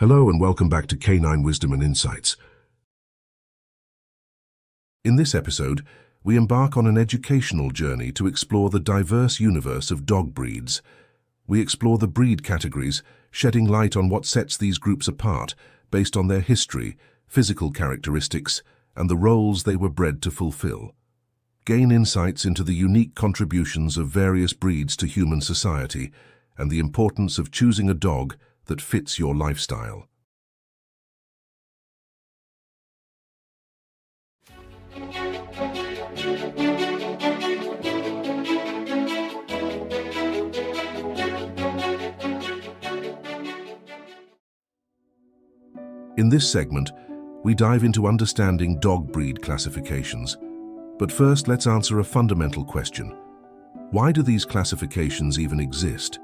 Hello and welcome back to Canine Wisdom and Insights. In this episode, we embark on an educational journey to explore the diverse universe of dog breeds. We explore the breed categories, shedding light on what sets these groups apart based on their history, physical characteristics, and the roles they were bred to fulfill. Gain insights into the unique contributions of various breeds to human society and the importance of choosing a dog that fits your lifestyle. In this segment, we dive into understanding dog breed classifications. But first, let's answer a fundamental question. Why do these classifications even exist?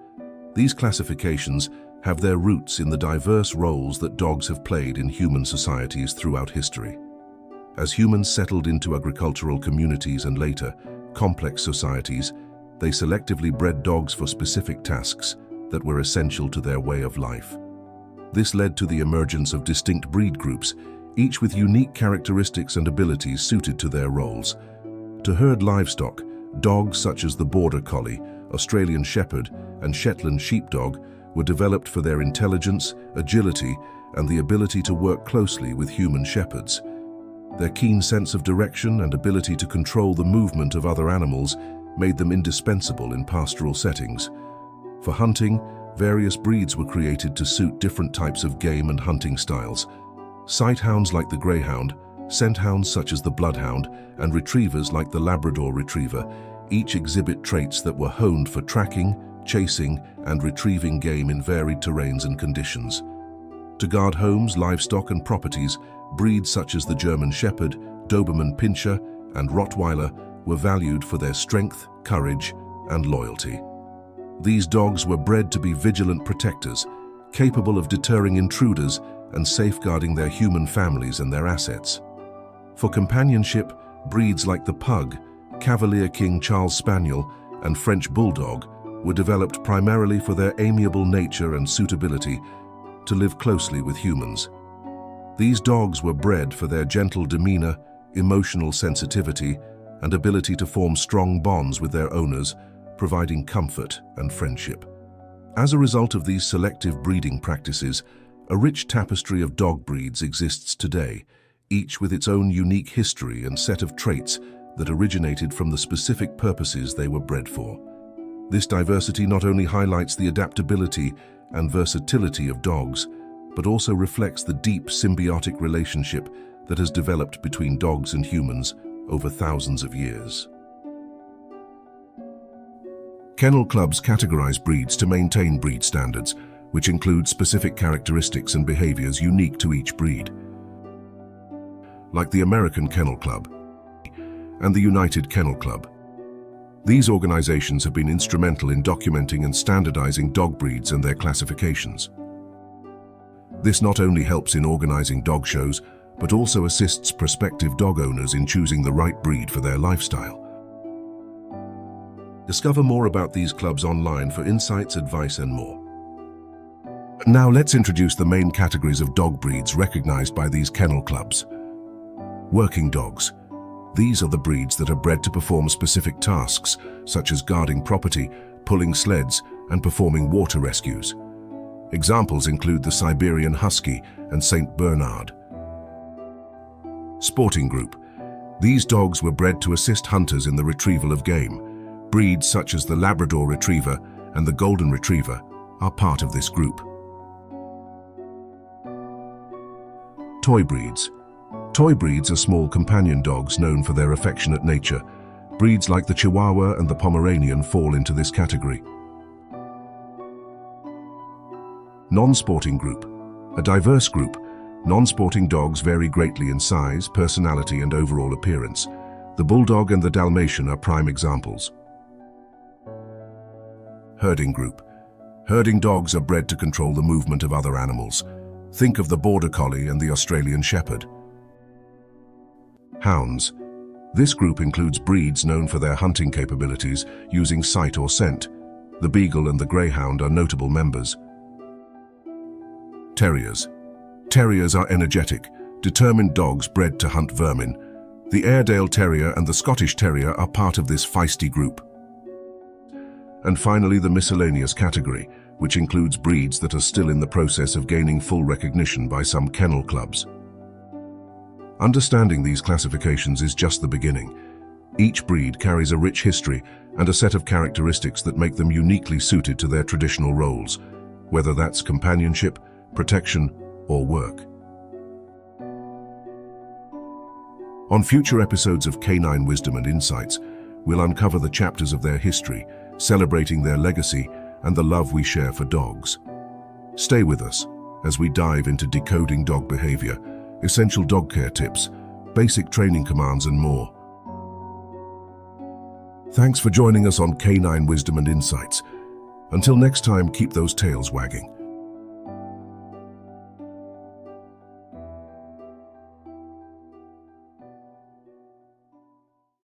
These classifications have their roots in the diverse roles that dogs have played in human societies throughout history. As humans settled into agricultural communities and later, complex societies, they selectively bred dogs for specific tasks that were essential to their way of life. This led to the emergence of distinct breed groups, each with unique characteristics and abilities suited to their roles. To herd livestock, dogs such as the Border Collie, Australian Shepherd, and Shetland Sheepdog were developed for their intelligence, agility, and the ability to work closely with human shepherds. Their keen sense of direction and ability to control the movement of other animals made them indispensable in pastoral settings. For hunting, various breeds were created to suit different types of game and hunting styles. Sighthounds like the greyhound, scent hounds such as the bloodhound, and retrievers like the Labrador retriever each exhibit traits that were honed for tracking, chasing, and retrieving game in varied terrains and conditions. To guard homes, livestock, and properties, breeds such as the German Shepherd, Doberman Pinscher, and Rottweiler were valued for their strength, courage, and loyalty. These dogs were bred to be vigilant protectors, capable of deterring intruders and safeguarding their human families and their assets. For companionship, breeds like the Pug, Cavalier King Charles Spaniel, and French Bulldog were developed primarily for their amiable nature and suitability to live closely with humans. These dogs were bred for their gentle demeanor, emotional sensitivity, and ability to form strong bonds with their owners, providing comfort and friendship. As a result of these selective breeding practices, a rich tapestry of dog breeds exists today, each with its own unique history and set of traits that originated from the specific purposes they were bred for. This diversity not only highlights the adaptability and versatility of dogs, but also reflects the deep symbiotic relationship that has developed between dogs and humans over thousands of years. Kennel clubs categorize breeds to maintain breed standards, which include specific characteristics and behaviors unique to each breed. Like the American Kennel Club, and the United Kennel Club. These organizations have been instrumental in documenting and standardizing dog breeds and their classifications. This not only helps in organizing dog shows, but also assists prospective dog owners in choosing the right breed for their lifestyle. Discover more about these clubs online for insights, advice and more. Now let's introduce the main categories of dog breeds recognized by these kennel clubs. Working dogs. These are the breeds that are bred to perform specific tasks, such as guarding property, pulling sleds, and performing water rescues. Examples include the Siberian Husky and St. Bernard. Sporting Group. These dogs were bred to assist hunters in the retrieval of game. Breeds such as the Labrador Retriever and the Golden Retriever are part of this group. Toy breeds. Toy breeds are small companion dogs known for their affectionate nature. Breeds like the Chihuahua and the Pomeranian fall into this category. Non-sporting group. A diverse group, non-sporting dogs vary greatly in size, personality and overall appearance. The Bulldog and the Dalmatian are prime examples. Herding group. Herding dogs are bred to control the movement of other animals. Think of the Border Collie and the Australian Shepherd. Hounds. This group includes breeds known for their hunting capabilities using sight or scent. The Beagle and the Greyhound are notable members. Terriers. Terriers are energetic, determined dogs bred to hunt vermin. The Airedale Terrier and the Scottish Terrier are part of this feisty group. And finally, the miscellaneous category, which includes breeds that are still in the process of gaining full recognition by some kennel clubs. Understanding these classifications is just the beginning. Each breed carries a rich history and a set of characteristics that make them uniquely suited to their traditional roles, whether that's companionship, protection, or work. On future episodes of Canine Wisdom and Insights, we'll uncover the chapters of their history, celebrating their legacy and the love we share for dogs. Stay with us as we dive into decoding dog behavior, essential dog care tips, basic training commands and more. Thanks for joining us on Canine Wisdom and Insights. Until next time, keep those tails wagging.